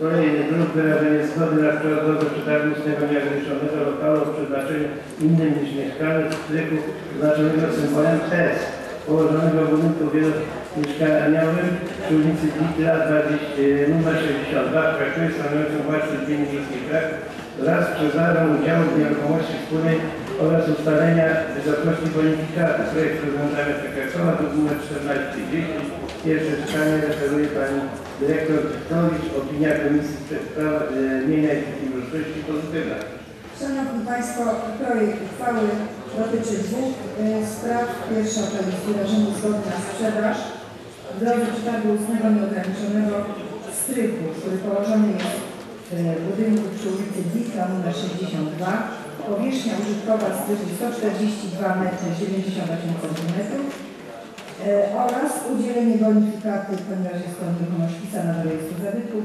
Kolejny druk wyrażenie zgody na wprowadzenie przetargu ustnego nieograniczonego lokalu o przeznaczeniu innym niż mieszkanie w strychu oznaczonego symbolem S położonego w budynku wielomieszkaniowym przy ulicy Witla 20, numer 62 w Krakowie stanowiącym własność gminy miejskiej Kraków wraz z przezarą udziału w nieruchomości wspólnej oraz ustalenia wysokości bonifikaty. Projekt rozwiązania Krakowa to numer 1410. Pierwsze czytanie referuje Pani Dyrektor Witowicz. Opinia Komisji Spraw e, Mienia i Przedsiębiorczości pozytywna. Szanowni Państwo, projekt uchwały dotyczy dwóch e, spraw. Pierwsza to jest wyrażenie zgody na sprzedaż w drodze przetargu ustnego nieograniczonego strychu, który położony jest w budynku przy ulicy Witla nr 62. Powierzchnia użytkowa strychu 142 m 98 cm e, oraz udzielenie bonifikaty, ponieważ jest to nieruchomość wpisana do rejestru zabytków,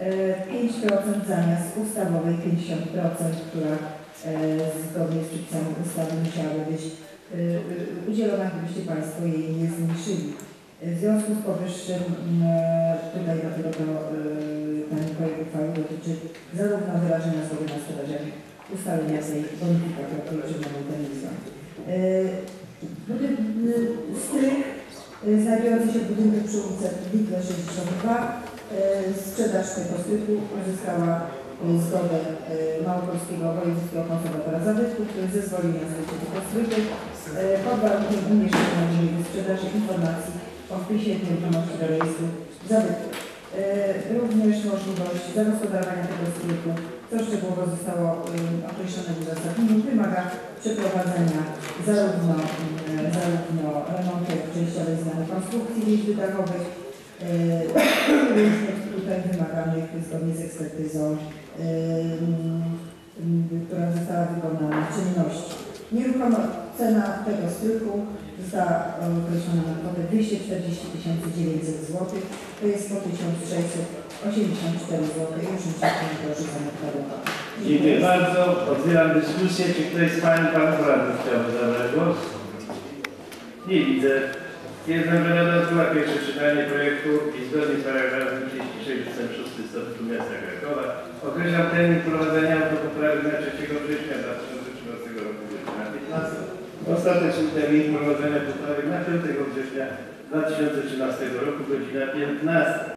e, 5% zamiast ustawowej 50%, która e, zgodnie z przepisami ustawy musiałaby być e, e, udzielona, gdybyście Państwo jej nie zmniejszyli. W związku z powyższym m, tutaj dlatego to e, ten projekt uchwały dotyczy zarówno wyrażenia zgody na sprzedaż, ustalenia tej mówiłam. E, budyn- e, Strych znajdujący się w budynku przy ulicy Witle 62 e, sprzedaż tego strychu uzyskała zgodę e, Małopolskiego Wojewódzkiego Konserwatora Zabytków, który zezwolił na zbycie tego strychu e, pod warunkiem umieszczenia w sprzedaży informacji o wpisie nieruchomości do rejestru zabytków. E, Również możliwość zagospodarowania tego strychu, co szczegółowo zostało określone w uzasadnieniu, wymaga przeprowadzenia zarówno, zarówno remontu częściowej zmiany konstrukcji liczby dachowych, e, również tutaj wymaganych zgodnie z ekspertyzą, która została wykonana czynności. Nieruchoma cena tego strychu została określona na kwotę 240 900 zł, to jest po 1684 zł i 80 groszy za metr. Dziękuję bardzo. Otwieram dyskusję. Czy ktoś z Pań i Panów Radnych chciałby zabrać głos? Nie widzę. Że Rada odbyła pierwsze czytanie projektu i zgodnie z paragrafem 36 ust. 6 Statutu Miasta Krakowa określam termin wprowadzenia autopoprawek na 3 września 2013 roku godzina 15. Ostateczny termin wprowadzenia poprawek na 5 września 2013 roku godzina 15.